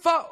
four.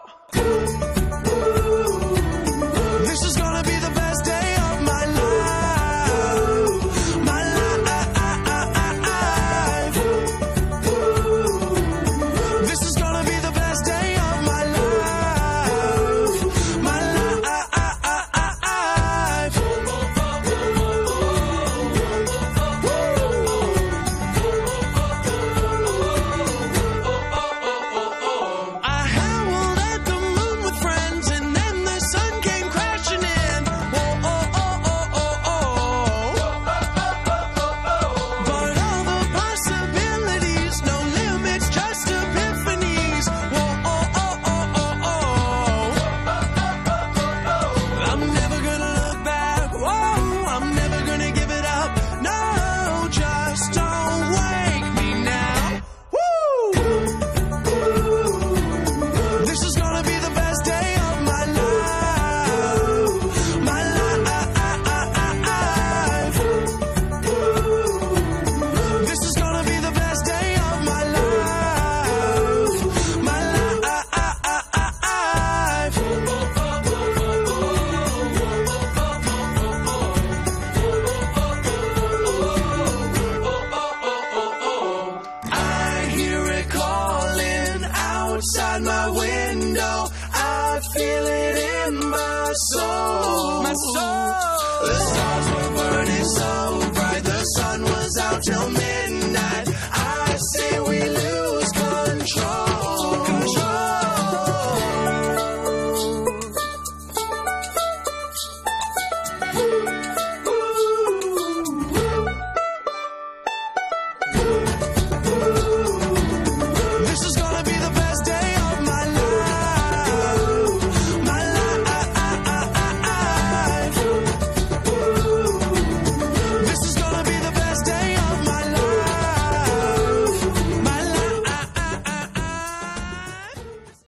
outside my window. I feel it in my soul. My soul. The stars were burning so bright. The sun was out till midnight. I say we lose control.